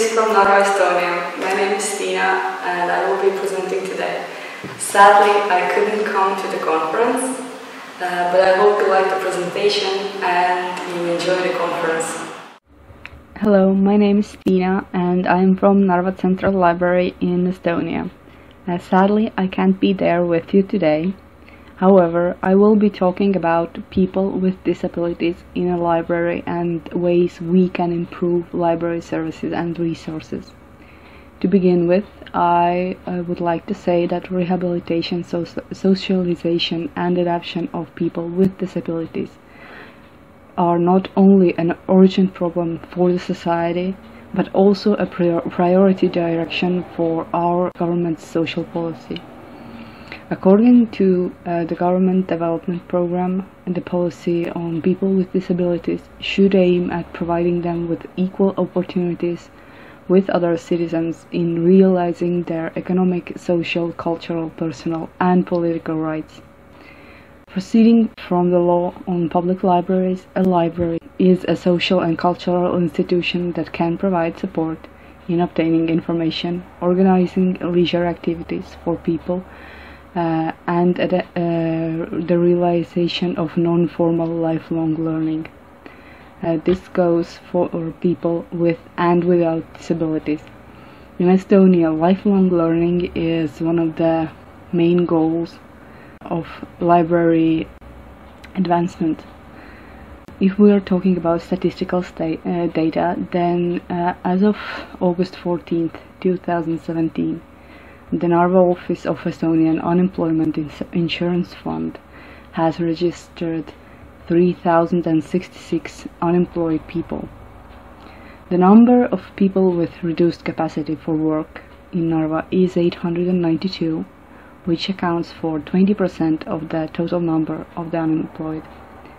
Greetings from Narva, Estonia. My name is Stiina and I will be presenting today. Sadly, I couldn't come to the conference, uh, but I hope you like the presentation and you enjoy the conference. Hello, my name is Stiina and I'm from Narva Central Library in Estonia. Uh, sadly, I can't be there with you today, However, I will be talking about people with disabilities in a library and ways we can improve library services and resources. To begin with, I, would like to say that rehabilitation, so socialization and adoption of people with disabilities are not only an urgent problem for the society, but also a priority direction for our government's social policy. According to uh, the Government Development Program, the policy on people with disabilities should aim at providing them with equal opportunities with other citizens in realizing their economic, social, cultural, personal, and political rights. Proceeding from the law on public libraries, a library is a social and cultural institution that can provide support in obtaining information, organizing leisure activities for people uh, and uh, the realization of non-formal lifelong learning. Uh, this goes for people with and without disabilities. In Estonia, lifelong learning is one of the main goals of library advancement. If we are talking about statistical uh, data, then uh, as of August 14th, 2017, the Narva Office of Estonian Unemployment Insurance Fund has registered 3,066 unemployed people. The number of people with reduced capacity for work in Narva is 892, which accounts for 20% of the total number of the unemployed.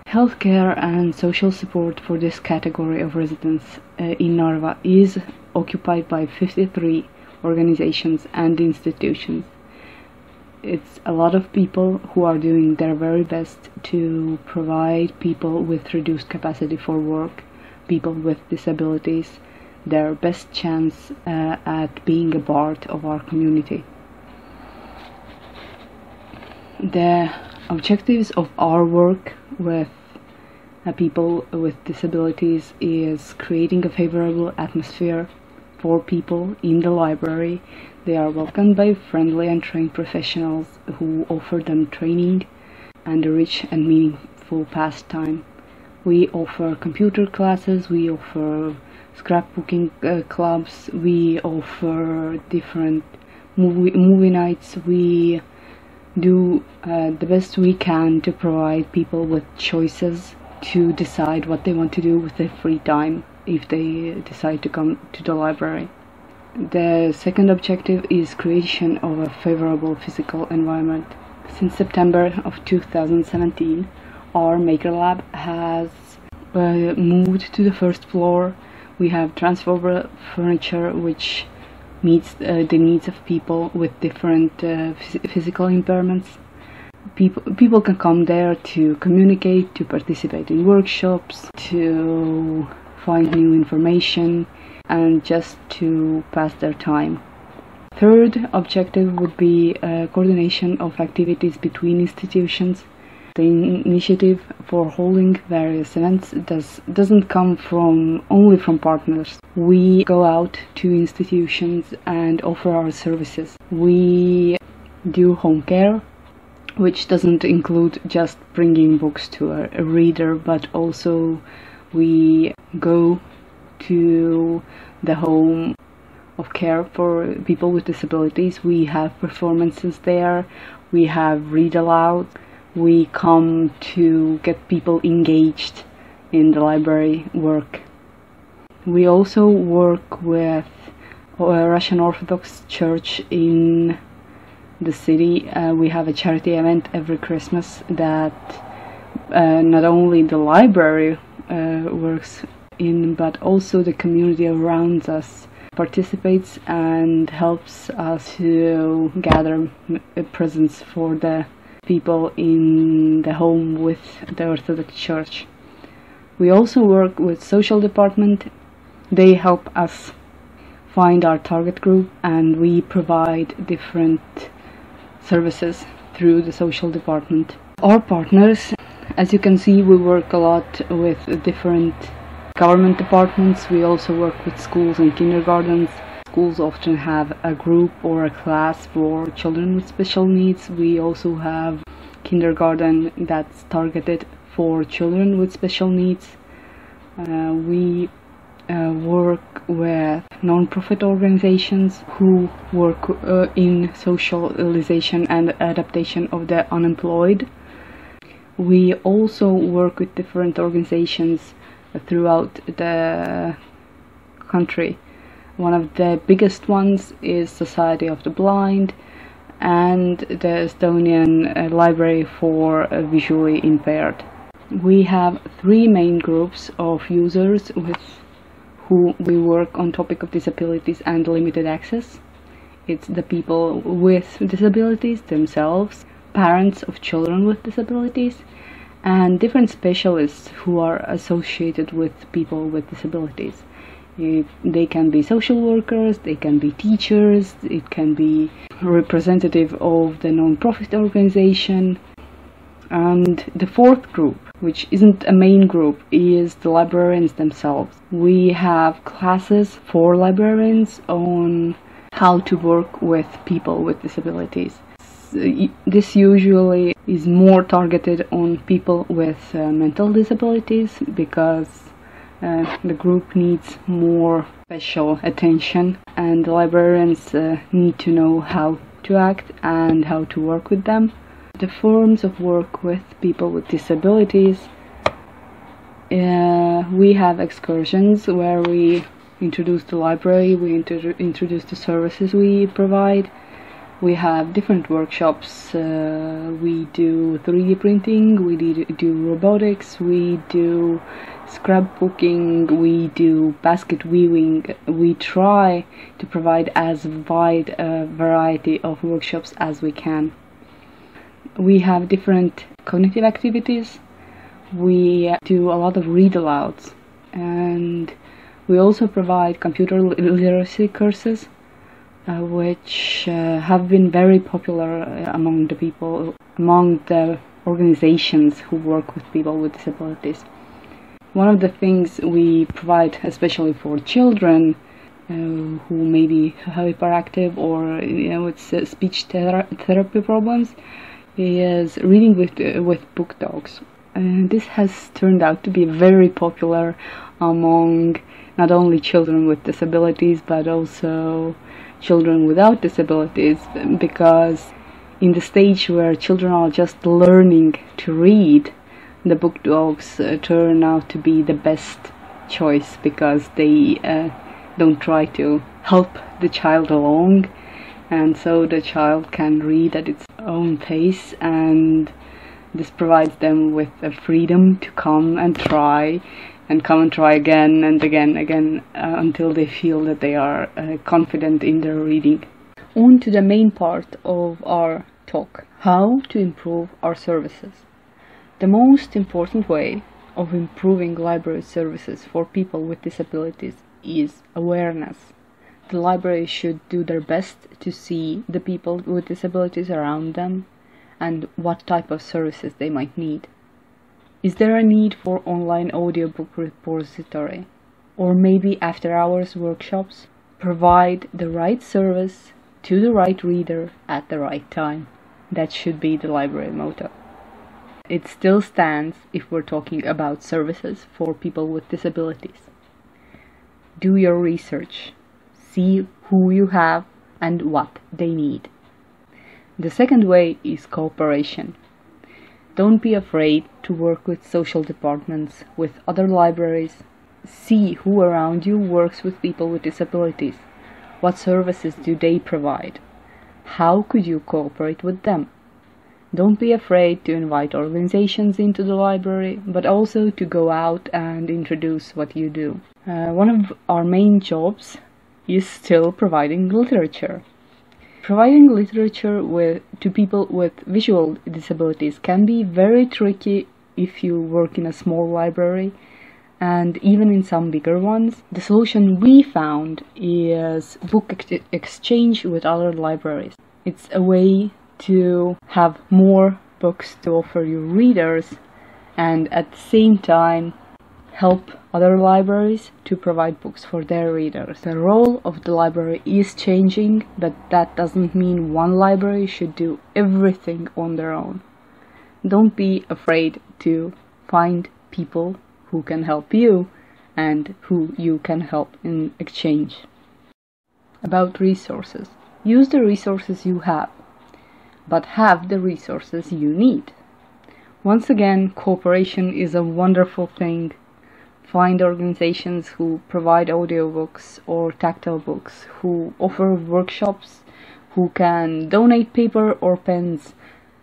Healthcare and social support for this category of residents uh, in Narva is occupied by 53 organizations and institutions. It's a lot of people who are doing their very best to provide people with reduced capacity for work, people with disabilities, their best chance uh, at being a part of our community. The objectives of our work with uh, people with disabilities is creating a favorable atmosphere for people in the library. They are welcomed by friendly and trained professionals who offer them training and a rich and meaningful pastime. We offer computer classes, we offer scrapbooking uh, clubs, we offer different movie, movie nights, we do uh, the best we can to provide people with choices to decide what they want to do with their free time if they decide to come to the library. The second objective is creation of a favorable physical environment. Since September of 2017, our Maker Lab has uh, moved to the first floor. We have transferable furniture which meets uh, the needs of people with different uh, physical impairments. People, people can come there to communicate, to participate in workshops, to find new information, and just to pass their time. Third objective would be uh, coordination of activities between institutions. The initiative for holding various events does, doesn't come from only from partners. We go out to institutions and offer our services. We do home care, which doesn't include just bringing books to a, a reader, but also we go to the home of care for people with disabilities. We have performances there, we have read aloud, we come to get people engaged in the library work. We also work with Russian Orthodox Church in the city. Uh, we have a charity event every Christmas that uh, not only the library Uh, works in, but also the community around us participates and helps us to gather uh, presents for the people in the home with the Orthodox Church. We also work with social department. They help us find our target group and we provide different services through the social department. Our partners, as you can see, we work a lot with different government departments. We also work with schools and kindergartens. Schools often have a group or a class for children with special needs. We also have kindergarten that's targeted for children with special needs. Uh, we uh, work with non-profit organizations who work uh, in socialization and adaptation of the unemployed. We also work with different organizations throughout the country. One of the biggest ones is Society of the Blind and the Estonian uh, Library for uh, Visually Impaired. We have three main groups of users with who we work on topic of disabilities and limited access. It's the people with disabilities themselves, parents of children with disabilities, and different specialists who are associated with people with disabilities. They can be social workers, they can be teachers, it can be representative of the non-profit organization. And the fourth group, which isn't a main group, is the librarians themselves. We have classes for librarians on how to work with people with disabilities. This usually is more targeted on people with uh, mental disabilities because uh, the group needs more special attention and librarians uh, need to know how to act and how to work with them. The forms of work with people with disabilities uh, we have excursions where we introduce the library, we introduce the services we provide. We have different workshops. Uh, we do 3D printing, we do robotics, we do scrapbooking, we do basket weaving. We try to provide as wide a variety of workshops as we can. We have different cognitive activities we do a lot of read alouds and we also provide computer literacy courses uh, which uh, have been very popular uh, among the people, among the organizations who work with people with disabilities. One of the things we provide, especially for children uh, who may be hyperactive or you know with uh, speech thera therapy problems, is reading with uh, with book dogs and this has turned out to be very popular among not only children with disabilities but also children without disabilities because in the stage where children are just learning to read the book dogs uh, turn out to be the best choice because they uh, don't try to help the child along. And so the child can read at its own pace and this provides them with a freedom to come and try and come and try again and again again uh, until they feel that they are uh, confident in their reading. On to the main part of our talk, how to improve our services. The most important way of improving library services for people with disabilities is awareness. The library should do their best to see the people with disabilities around them and what type of services they might need. Is there a need for online audiobook repository? Or maybe after hours workshops? Provide the right service to the right reader at the right time. That should be the library motto. It still stands if we're talking about services for people with disabilities. Do your research. See who you have and what they need. The second way is cooperation. Don't be afraid to work with social departments, with other libraries. See who around you works with people with disabilities. What services do they provide? How could you cooperate with them? Don't be afraid to invite organizations into the library, but also to go out and introduce what you do. Uh, one of our main jobs is still providing literature. Providing literature with, to people with visual disabilities can be very tricky if you work in a small library and even in some bigger ones. The solution we found is book ex- exchange with other libraries. It's a way to have more books to offer your readers and at the same time help other libraries to provide books for their readers. The role of the library is changing, but that doesn't mean one library should do everything on their own. Don't be afraid to find people who can help you and who you can help in exchange. About resources. Use the resources you have, but have the resources you need. Once again, cooperation is a wonderful thing. Find organizations who provide audiobooks or tactile books, who offer workshops, who can donate paper or pens.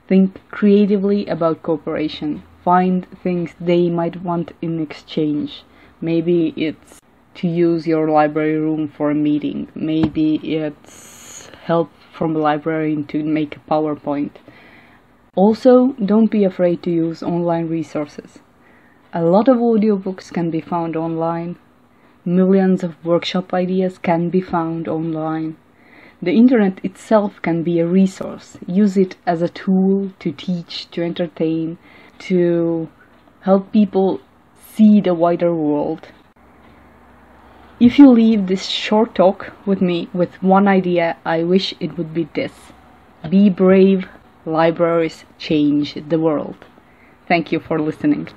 Think creatively about cooperation find things they might want in exchange. Maybe it's to use your library room for a meeting. Maybe it's help from a librarian to make a PowerPoint. Also, don't be afraid to use online resources. A lot of audiobooks can be found online. Millions of workshop ideas can be found online. The internet itself can be a resource. Use it as a tool to teach, to entertain, to help people see the wider world. If you leave this short talk with me with one idea, I wish it would be this. Be brave, libraries change the world. Thank you for listening.